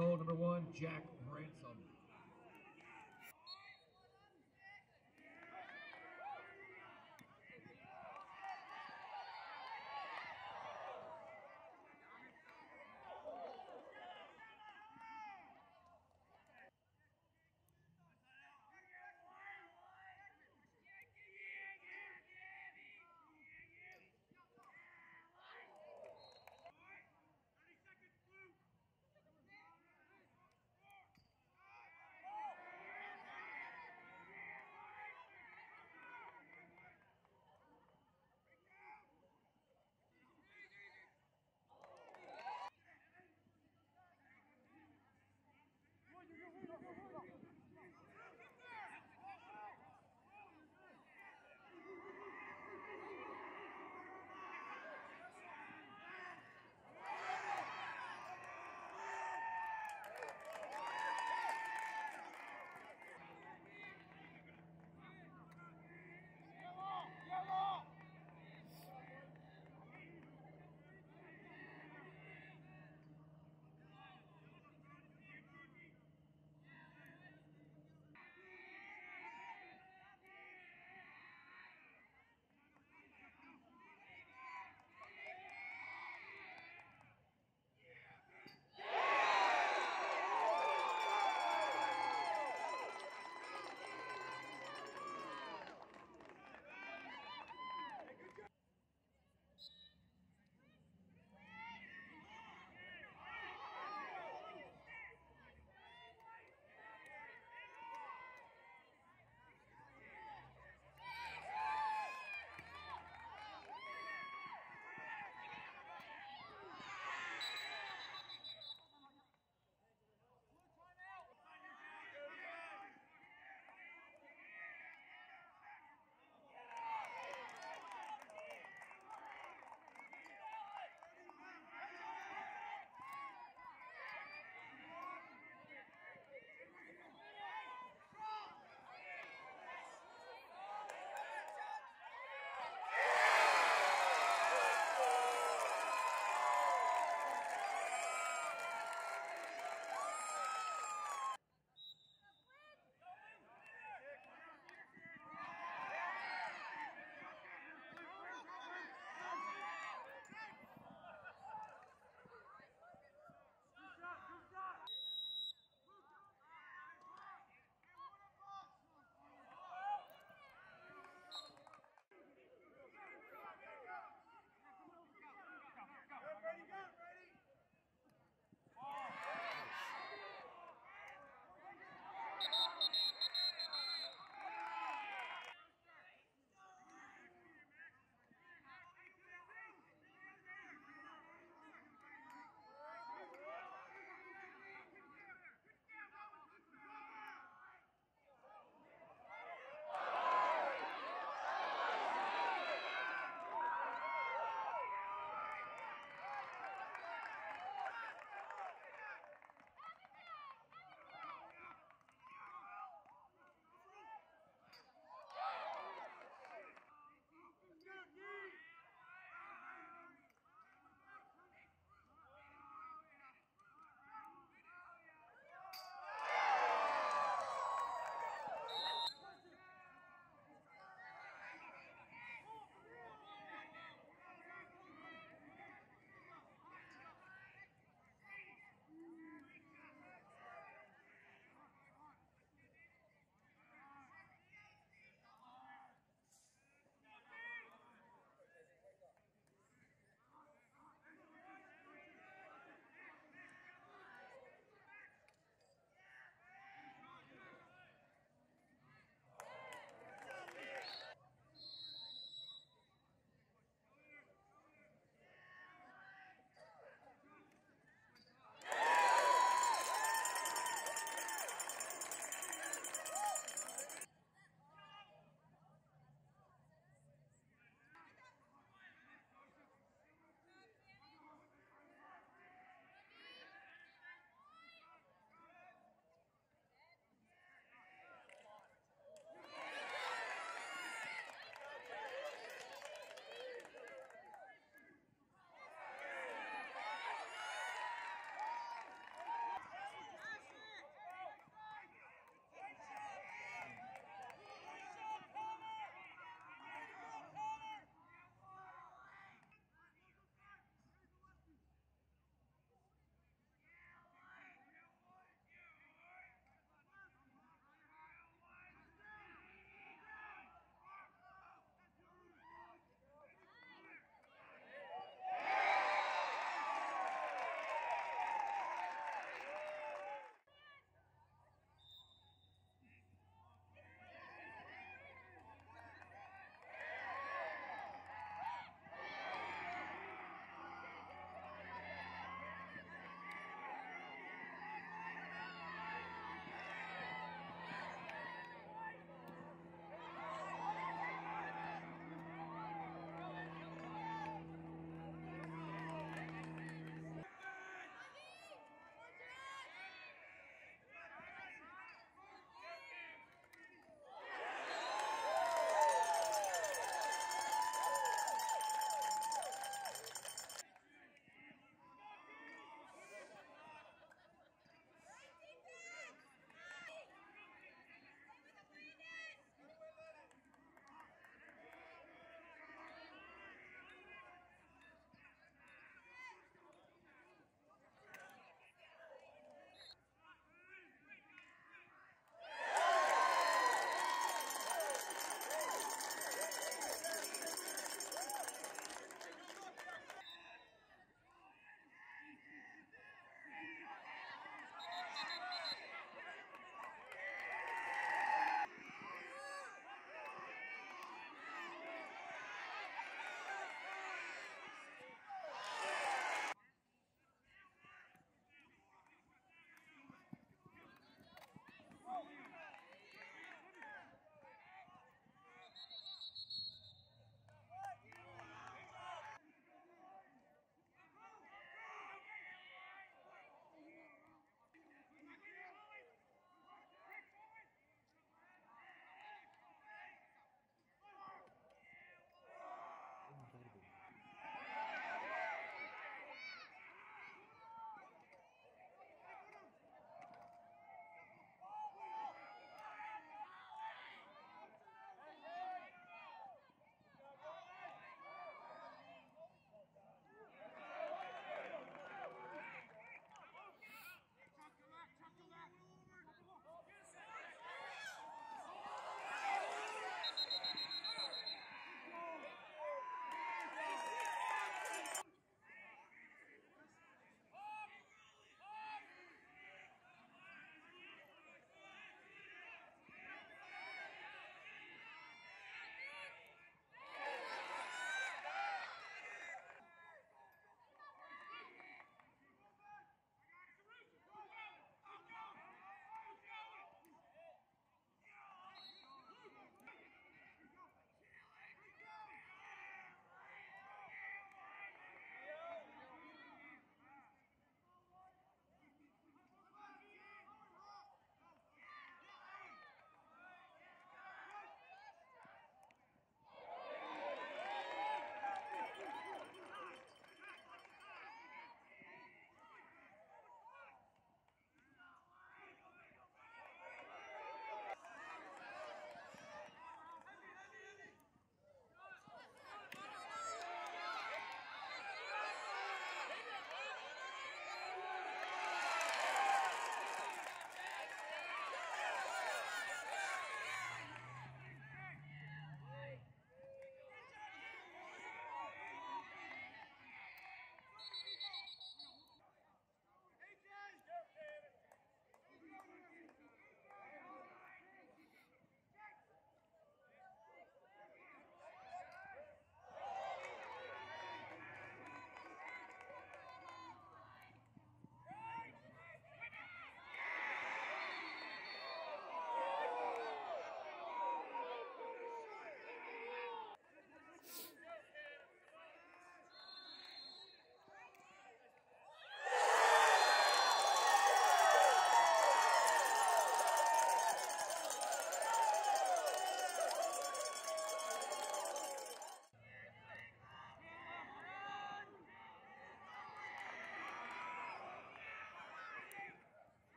goal number one, Jack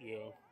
Yeah.